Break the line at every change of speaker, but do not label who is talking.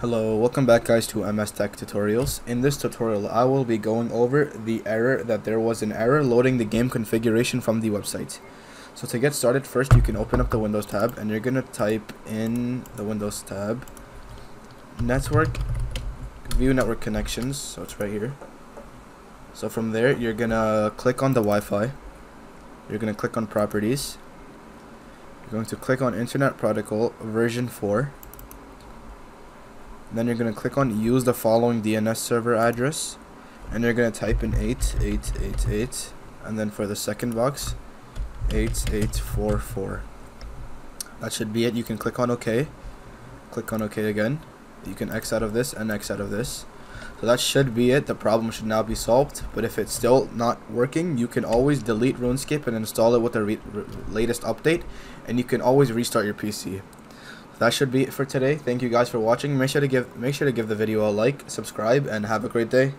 Hello, welcome back guys to MS Tech Tutorials. In this tutorial I will be going over the error that there was an error loading the game configuration from the website. So to get started first you can open up the Windows tab and you're going to type in the Windows tab network view network connections so it's right here. So from there you're going to click on the Wi-Fi. You're going to click on properties. You're going to click on Internet Protocol version 4 then you're going to click on use the following DNS server address and you're going to type in 8888 and then for the second box 8844 that should be it. You can click on OK. Click on OK again. You can X out of this and X out of this. So that should be it. The problem should now be solved. But if it's still not working you can always delete RuneScape and install it with the latest update. And you can always restart your PC that should be it for today. Thank you guys for watching. Make sure to give make sure to give the video a like, subscribe, and have a great day.